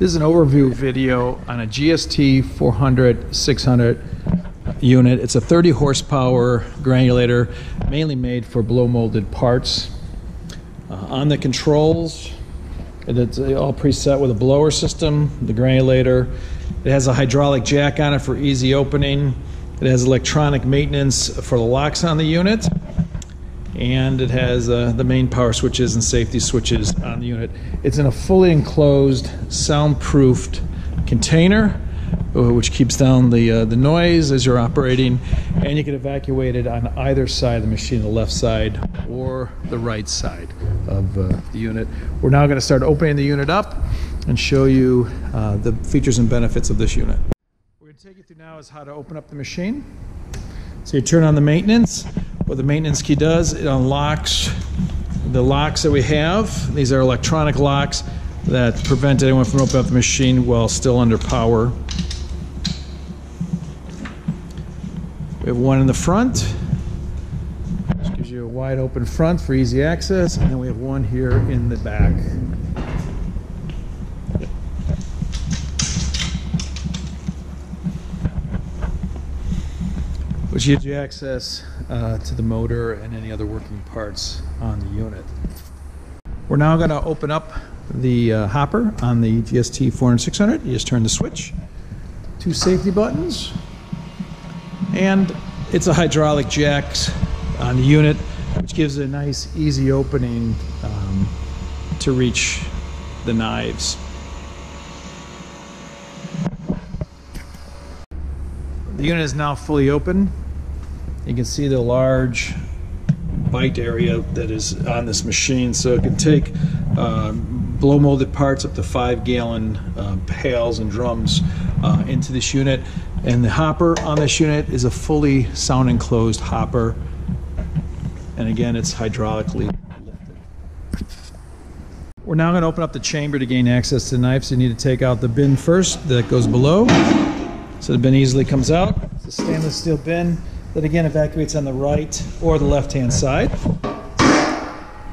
This is an overview video on a GST 400 600 unit. It's a 30 horsepower granulator, mainly made for blow molded parts. Uh, on the controls, it's all preset with a blower system, the granulator. It has a hydraulic jack on it for easy opening. It has electronic maintenance for the locks on the unit and it has uh, the main power switches and safety switches on the unit. It's in a fully enclosed, soundproofed container, uh, which keeps down the uh, the noise as you're operating, and you can evacuate it on either side of the machine, the left side or the right side of uh, the unit. We're now going to start opening the unit up and show you uh, the features and benefits of this unit. What we're going to take you through now is how to open up the machine. So you turn on the maintenance. What the maintenance key does, it unlocks the locks that we have. These are electronic locks that prevent anyone from opening up the machine while still under power. We have one in the front, which gives you a wide open front for easy access, and then we have one here in the back. Which gives you access uh, to the motor and any other working parts on the unit. We're now going to open up the uh, hopper on the GST 400-600. You just turn the switch, two safety buttons, and it's a hydraulic jack on the unit, which gives a nice, easy opening um, to reach the knives. The unit is now fully open. You can see the large bite area that is on this machine. So it can take uh, blow molded parts up to five gallon uh, pails and drums uh, into this unit. And the hopper on this unit is a fully sound enclosed hopper. And again, it's hydraulically lifted. We're now going to open up the chamber to gain access to the knife. So you need to take out the bin first that goes below. So the bin easily comes out. It's a stainless steel bin that again evacuates on the right or the left hand side.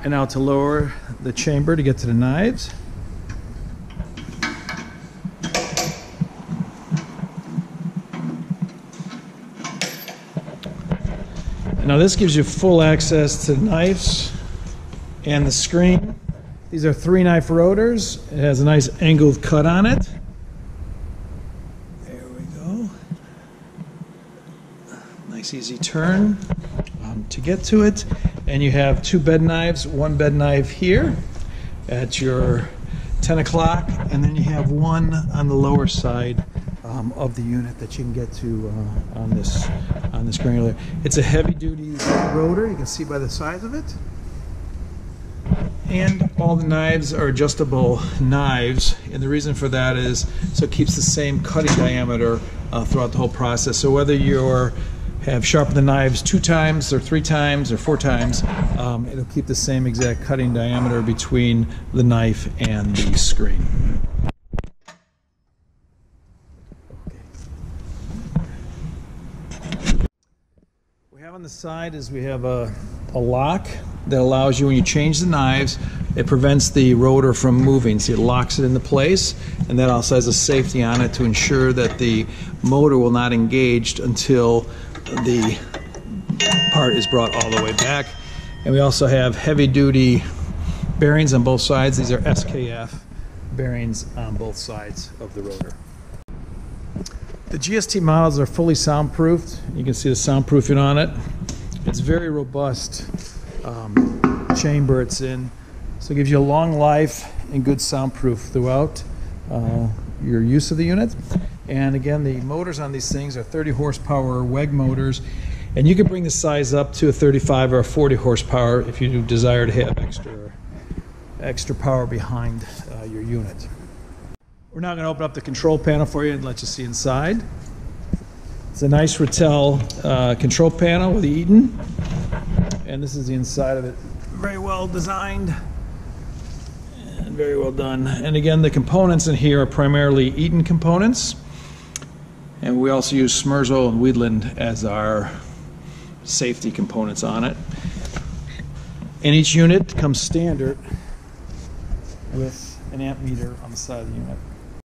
And now to lower the chamber to get to the knives. Now this gives you full access to the knives and the screen. These are three knife rotors. It has a nice angled cut on it. Nice easy turn um, to get to it. And you have two bed knives, one bed knife here at your 10 o'clock, and then you have one on the lower side um, of the unit that you can get to uh, on this on this granular. It's a heavy duty rotor, you can see by the size of it. And all the knives are adjustable knives, and the reason for that is so it keeps the same cutting diameter uh, throughout the whole process. So whether you're have sharpened the knives two times or three times or four times, um, it'll keep the same exact cutting diameter between the knife and the screen. we have on the side is we have a, a lock that allows you when you change the knives it prevents the rotor from moving so it locks it into place and that also has a safety on it to ensure that the motor will not engage until the part is brought all the way back. And we also have heavy duty bearings on both sides. These are SKF bearings on both sides of the rotor. The GST models are fully soundproofed. You can see the soundproofing on it. It's very robust um, chamber it's in. So it gives you a long life and good soundproof throughout uh, your use of the unit. And again, the motors on these things are 30 horsepower WEG motors. And you can bring the size up to a 35 or a 40 horsepower if you desire to have extra, extra power behind uh, your unit. We're now going to open up the control panel for you and let you see inside. It's a nice Rittal uh, control panel with Eaton. And this is the inside of it. Very well designed and very well done. And again, the components in here are primarily Eaton components. And we also use Schmersal and Wheatland as our safety components on it. And each unit comes standard with an amp meter on the side of the unit.